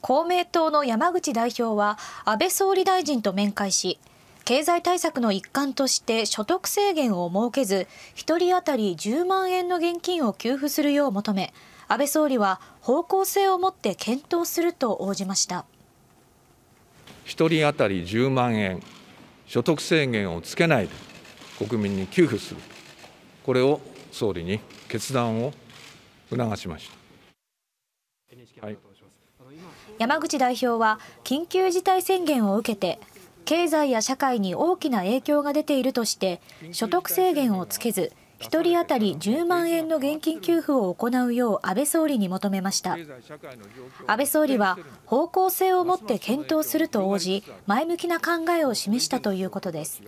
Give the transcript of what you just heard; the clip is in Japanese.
公明党の山口代表は安倍総理大臣と面会し経済対策の一環として所得制限を設けず1人当たり10万円の現金を給付するよう求め安倍総理は方向性を持って検討すると応じました1人当たり10万円所得制限をつけないで国民に給付するこれを総理に決断を促しました。はい山口代表は緊急事態宣言を受けて経済や社会に大きな影響が出ているとして所得制限をつけず1人当たり10万円の現金給付を行うよう安倍総理に求めました。安倍総理は方向性を持って検討すると応じ前向きな考えを示したということです。